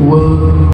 world.